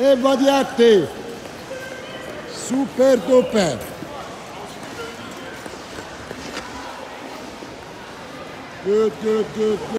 e vadi a te super duper good good good, good.